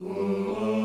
Oh.